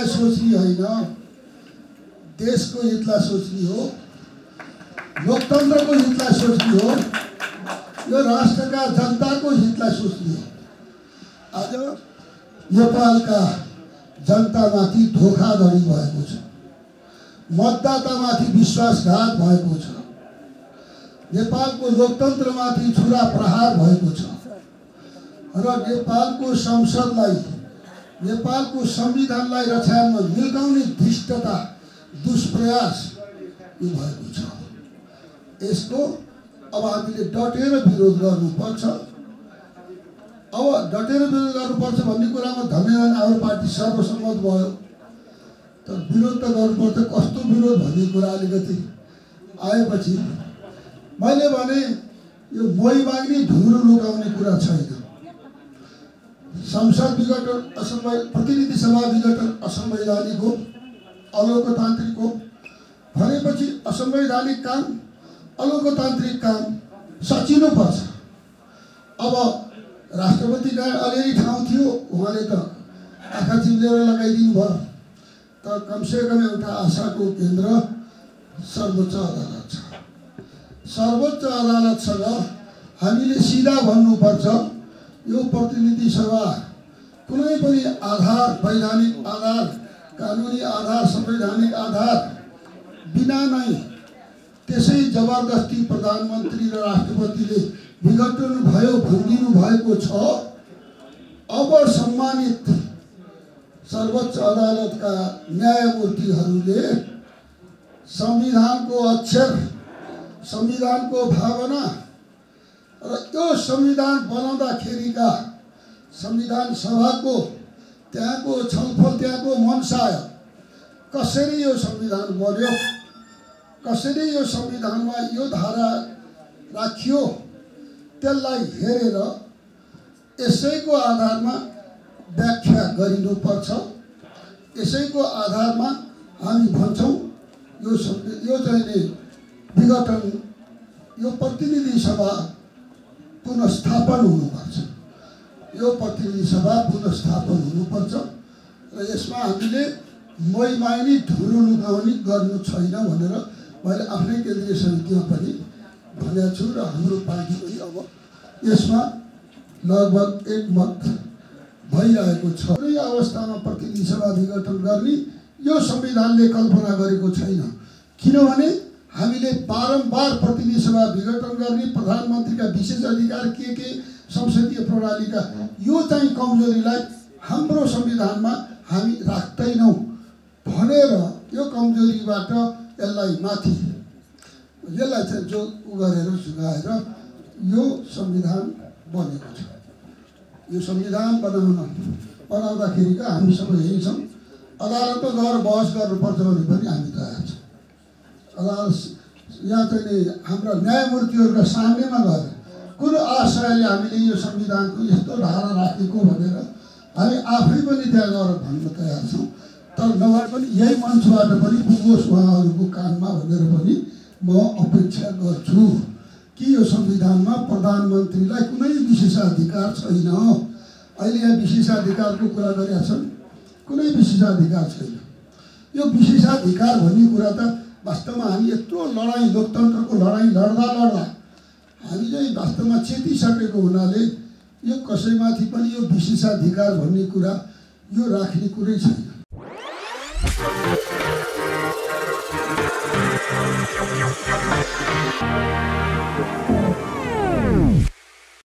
हितलाई सोच्ने होइन देशको हितलाई सोच्ने हो लोकतन्त्रको हितलाई सोच्ने हो यो राष्ट्रका जनताको हितलाई सोच्ने हो। आज नेपालका जनतामाथि धोखाधडी भएको छ। मतदातामाथि विश्वासघात भएको छ। नेपालको लोकतन्त्रमाथि छुरा प्रहार भएको छ। र नेपालको संसदलाई नेपालको संविधानलाई रक्षामा मिल्काउने धृष्टता दुष्प्रयास यो भएको छ। यसको अब हामीले डटेर विरोध गर्नुपर्छ। अब डटेर विरोध गर्नुपर्छ भन्ने कुरामा धन्यवाद हाम्रो पार्टी सर्वसम्मत भयो। तर विरोध त गर्नुपर्छ कस्तो विरोध भन्ने कुरा अलिकति आएपछि मैले भने यो मोही माग्ने ढुङ्ग्रो लुकाउने कुरा छैन। संसद विघटन असंवै प्रतिनिधि सभा विघटन असंवैधानिक हो अलोकतान्त्रिक हो भनेपछि असंवैधानिक काम अलोकतान्त्रिक काम सचिनुपर्छ अब राष्ट्रपतिका अलिअलि ठाउँ थियो उहाँले त आँखा चिम्लेर लगाइदिनु भयो तर कमसेकम एउटा आशाको केन्द्र सर्वोच्च अदालत छ। सर्वोच्च अदालतसँग हामीले सिधा भन्नुपर्छ यो प्रतिनिधि सभा कुनै पनि आधार वैधानिक आधार कानुनी आधार संवैधानिक आधार? बिना नै त्यसै जबरजस्ती प्रधानमन्त्री र राष्ट्रपतिले विघटन भयो भनिदिनु भएको छ। अब सम्मानित सर्वोच्च अदालतका न्यायमूर्तिहरूले संविधानको अक्षर संविधानको भावना र त्यो संविधान बनाउँदाखेरिका संविधान सभाको त्यहाँको छलफल त्यहाँको मनसाय कसरी यो संविधान बन्यो? कसरी यो संविधानमा यो धारा राखियो? त्यसलाई हेरेर यसैको आधारमा व्याख्या गरिनुपर्छ। यसैको आधारमा हामी भन्छौँ यो यो चाहिँ विघटन यो प्रतिनिधि सभा पुनस्थापन हुनुपर्छ। यो प्रतिनिधि सभा पुनस्थापन हुनुपर्छ र यसमा हामीले मैमाइनी धुरो लुकाउने गर्नु छैन भनेर मैले आफ्नै केन्द्रीय समितिमा पनि भनेको छु र हाम्रो पार्टी पनि अब यसमा लगभग एक मत भइरहेको छ। कुनै अवस्थामा प्रतिनिधि सभा विघटन गर्ने यो संविधानले कल्पना गरेको छैन। किनभने हामीले बारम्बार प्रतिनिधि सभा विघटन गर्ने प्रधानमन्त्रीका विशेष अधिकार के के संसदीय प्रणालीका यो चाहिँ कमजोरीलाई हाम्रो संविधानमा हामी राख्दैनौँ भनेर यो कमजोरीबाट यसलाई माथि यसलाई चाहिँ जो उ गरेर सुगाएर यो संविधान बनेको छ। यो संविधान बनाउन बनाउँदाखेरिका हामी सबै यही छौँ। अदालतमा गएर बहस गर्नुपर्छ भने पनि हामी अदालत यहाँ चाहिँ हाम्रा न्यायमूर्तिहरूका सामनेमा गएर कुन आशयले हामीले यो संविधानको यस्तो धारा राखेको भनेर हामी आफै पनि त्यहाँ गएर भन्न तयार छौँ तर नभए पनि यही मञ्चबाट पनि पुगोस् उहाँहरूको कानमा भनेर पनि म अपेक्षा गर्छु कि यो संविधानमा प्रधानमन्त्रीलाई कुनै विशेषाधिकार छैन। अहिले यहाँ विशेषाधिकारको कुरा गरेका छन्। कुनै विशेषाधिकार छैन। यो विशेषाधिकार भन्ने कुरा त वास्तवमा हामी यत्रो लडाइँ लोकतन्त्रको लडाइँ लड्दा लड्दा हामी चाहिँ वास्तवमा चेतिसकेको हुनाले यो कसैमाथि पनि यो विशेषाधिकार भन्ने कुरा यो राख्ने कुरै छैन।